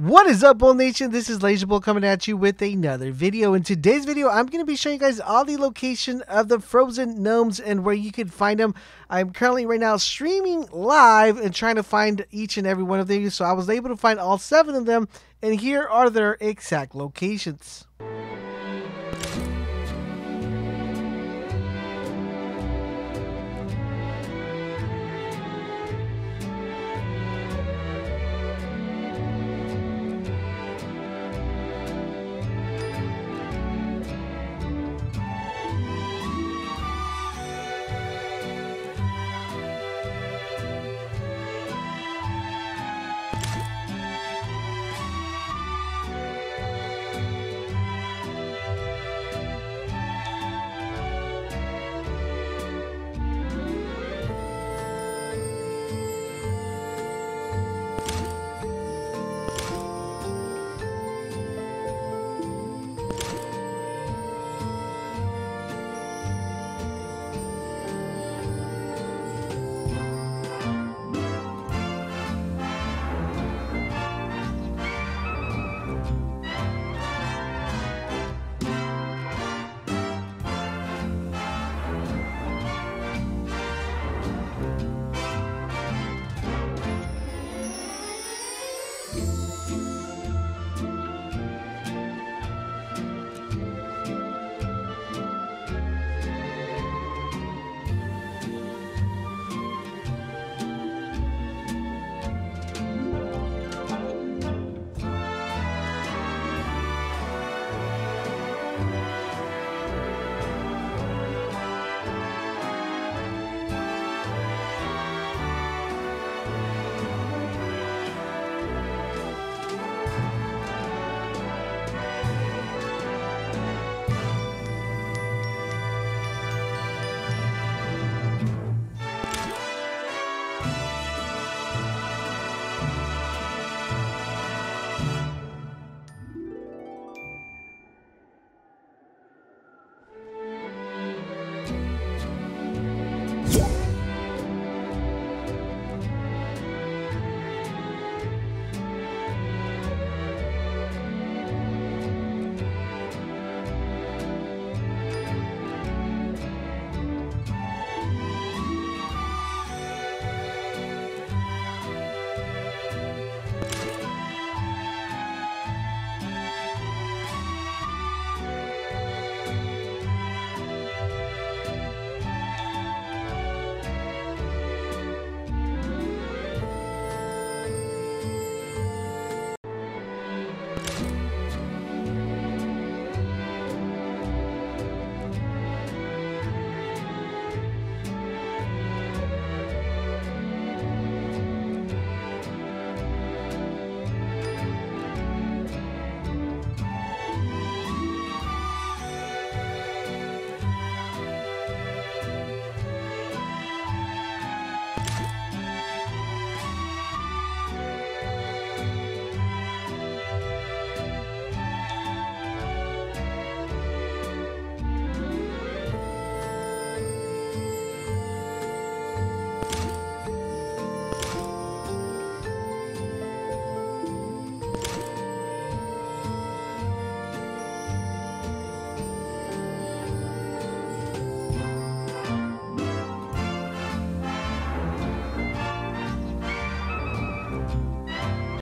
What is up, Bolt Nation? This is LaserBolt coming at you with another video. In today's video, I'm going to be showing you guys all the location of the frozen gnomes and where you can find them. I'm currently right now streaming live and trying to find each and every one of these. So I was able to find all seven of them, and here are their exact locations.